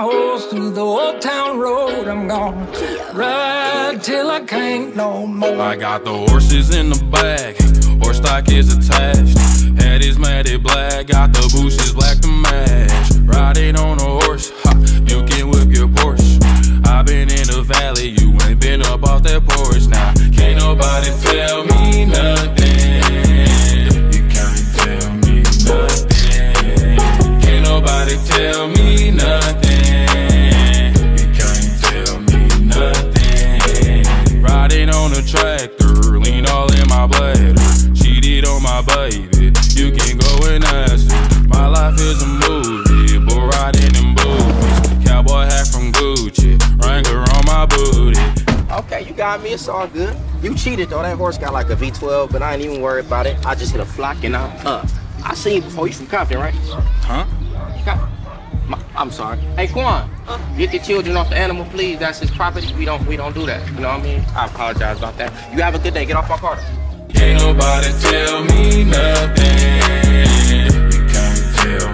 horse to the old town road. I'm ride till I can't no more. I got the horses in the back, horse stock is attached. Head is matted black, got the bushes got me. It's all good. You cheated though. That horse got like a V12, but I ain't even worried about it. I just hit a flock and I'm up. I seen you before. You from Compton, right? Huh? My- I'm sorry. Hey, Quan, get the children off the animal, please. That's his property. We don't we don't do that. You know what I mean? I apologize about that. You have a good day. Get off my car. Can't nobody tell me nothing. You can't tell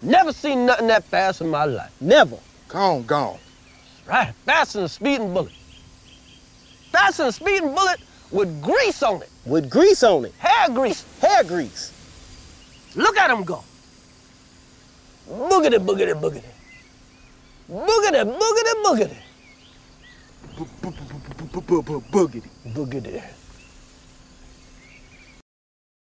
Never seen nothing that fast in my life. Never. Gone, gone. Right. Faster than a speeding bullet. Faster than a speeding bullet with grease on it. With grease on it. Hair grease. Hair grease. Look at him go. Boogity, boogity, boogity. Boogity, boogity, boogity. Boogity. Boogity.